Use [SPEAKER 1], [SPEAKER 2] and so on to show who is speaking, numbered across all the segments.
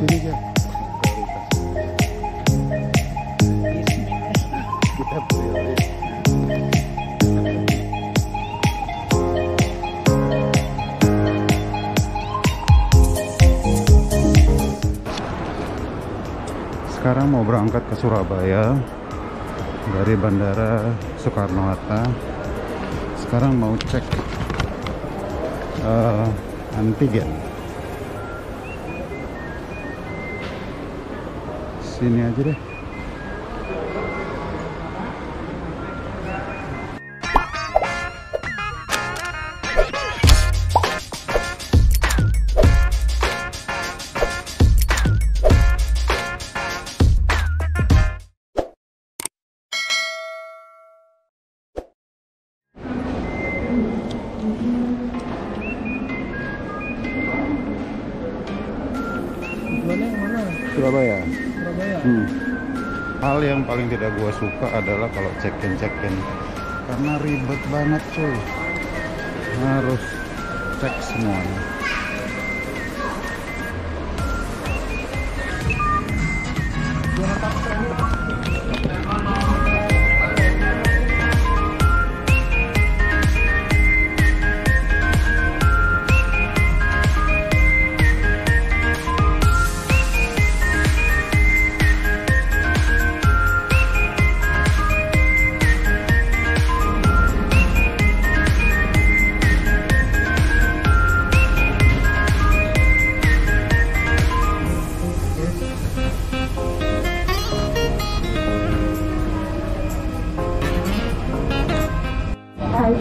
[SPEAKER 1] sekarang mau berangkat ke Surabaya dari Bandara Soekarno-Hatta sekarang mau cek uh, antigen sini aja deh Surabaya. Hmm. Hal yang paling tidak gua suka adalah kalau check-in check-in karena ribet banget cuy. Harus cek semuanya.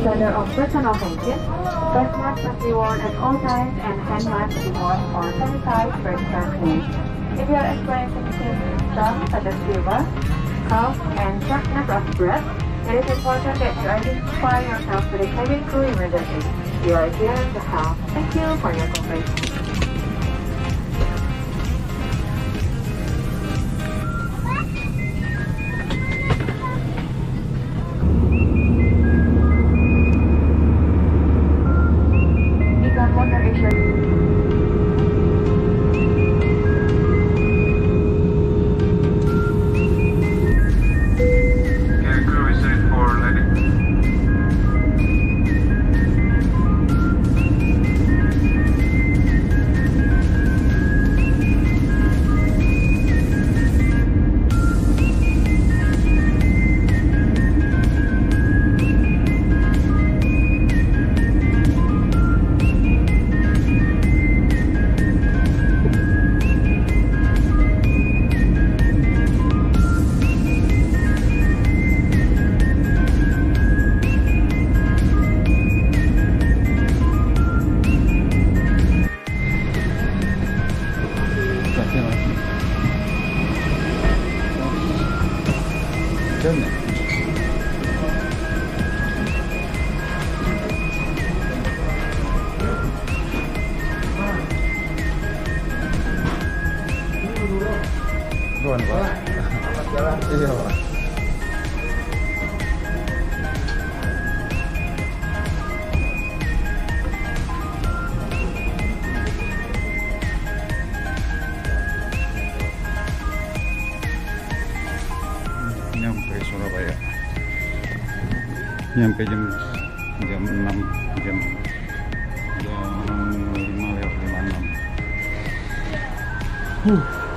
[SPEAKER 2] High of personal hygiene. Face masks must be worn at all times and hand masks be worn or sanitized clean. If you are experiencing symptoms such as fever, cough, and shortness of breath, it is important that you identify yourself to the cabin crew immediately. We are here to help. Thank you for your cooperation.
[SPEAKER 1] Tuan, Pak. Iya, Pak. nyampe Surabaya nyampe jam jam 6 jam jam 5 lewat 56 huh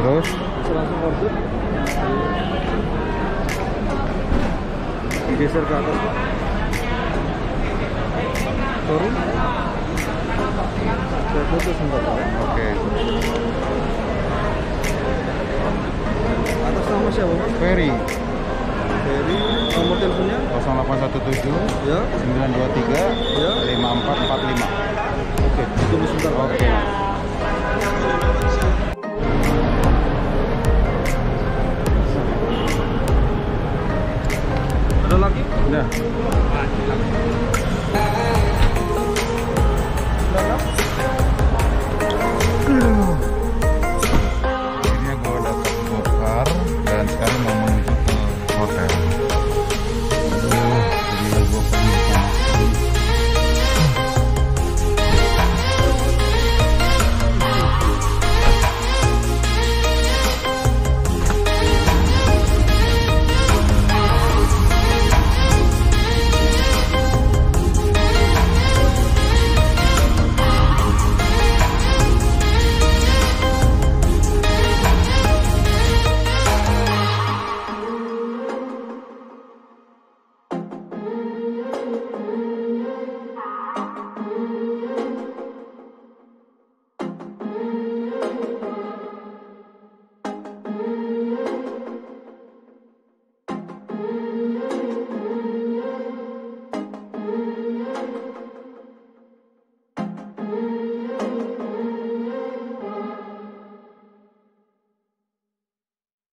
[SPEAKER 1] terus.
[SPEAKER 3] Digeser ke atas. Sorry. Saya sebentar ya.
[SPEAKER 1] oke.
[SPEAKER 3] Atas nama siapa Pak?
[SPEAKER 1] Ferry.
[SPEAKER 3] Ferry nomor teleponnya?
[SPEAKER 1] 0817
[SPEAKER 3] ya.
[SPEAKER 1] 923
[SPEAKER 3] ya.
[SPEAKER 1] 5445